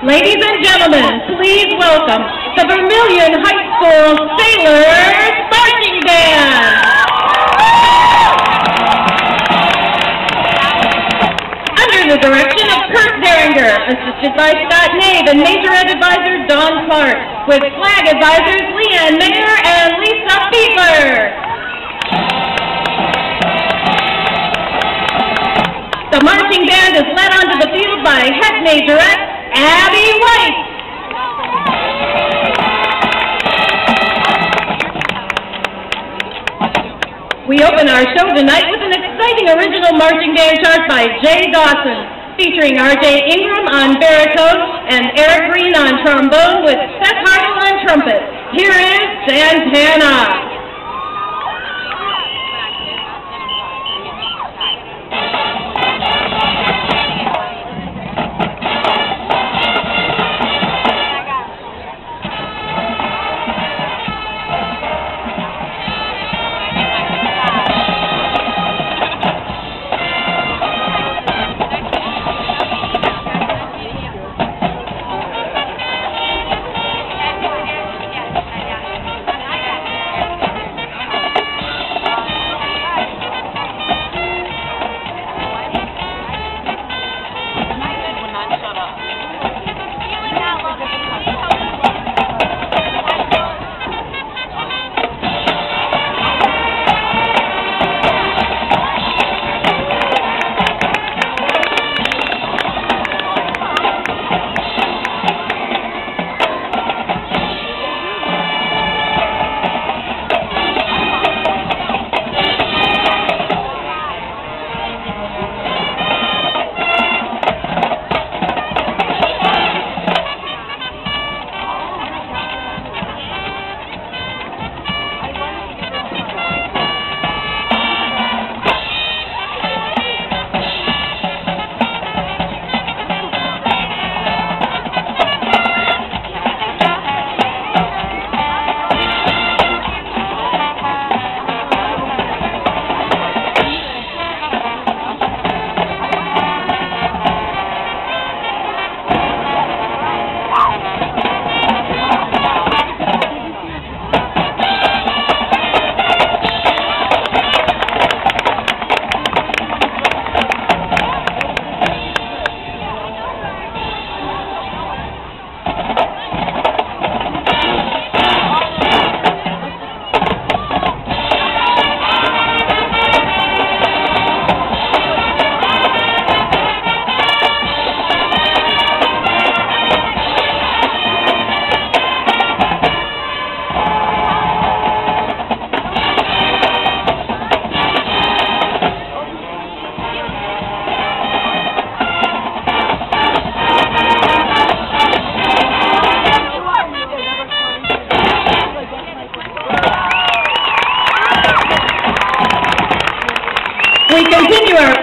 Ladies and gentlemen, please welcome the Vermilion High School Sailors Marching Band. Under the direction of Kurt Derringer, assisted by Scott Nave and Majorette Advisor Don Clark, with flag advisors Leanne Mayer and Lisa Fiedler. The marching band is led onto the field by head majorette Abby White. We open our show tonight with an exciting original marching band chart by Jay Dawson, featuring R.J. Ingram on baritone and Eric Green on trombone with Seth Hartle on trumpet. Here is Santana.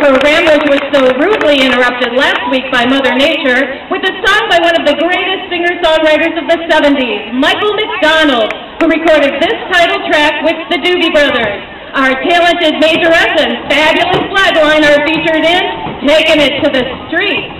Our program, was so rudely interrupted last week by Mother Nature, with a song by one of the greatest singer-songwriters of the 70s, Michael McDonald, who recorded this title track with the Doobie Brothers. Our talented majorettes and fabulous flagline are featured in Taking It to the Street.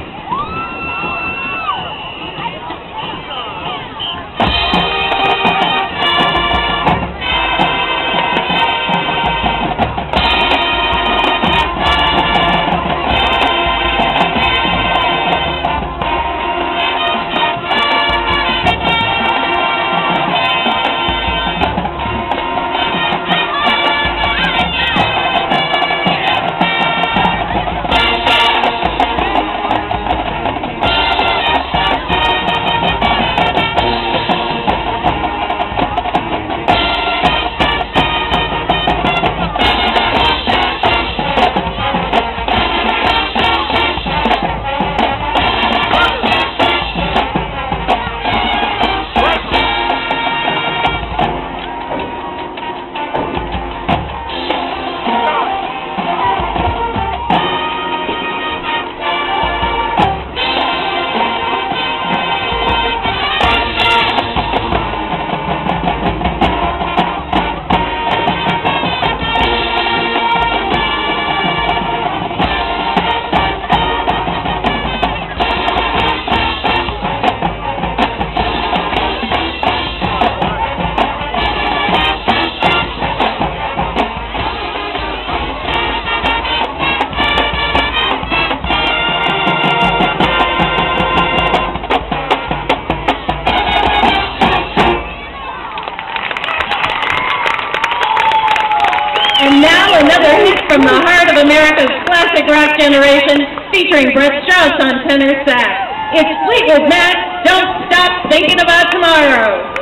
And now another hit from the heart of America's classic rock generation, featuring Brett Strauss on tenor sax. It's Fleetwood Mac, Don't Stop Thinking About Tomorrow.